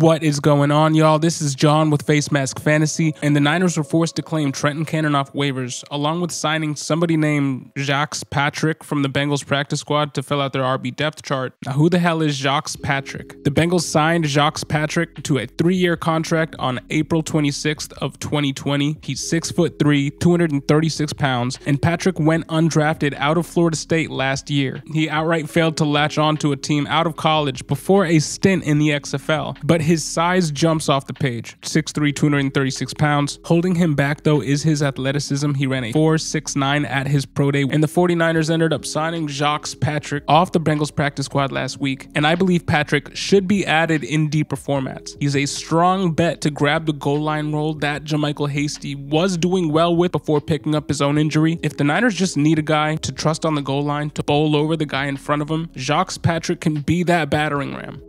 What is going on, y'all? This is John with Facemask Fantasy, and the Niners were forced to claim Trenton Cannon off waivers, along with signing somebody named Jacques Patrick from the Bengals practice squad to fill out their RB depth chart. Now, who the hell is Jacques Patrick? The Bengals signed Jacques Patrick to a three-year contract on April 26th of 2020. He's six foot three, 236 pounds, and Patrick went undrafted out of Florida State last year. He outright failed to latch on to a team out of college before a stint in the XFL, but his size jumps off the page 6'3, 236 pounds. Holding him back, though, is his athleticism. He ran a 4'6'9 at his pro day, and the 49ers ended up signing Jacques Patrick off the Bengals practice squad last week. And I believe Patrick should be added in deeper formats. He's a strong bet to grab the goal line role that JaMycal Hasty was doing well with before picking up his own injury. If the Niners just need a guy to trust on the goal line to bowl over the guy in front of him, Jacques Patrick can be that battering ram.